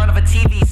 front of a TV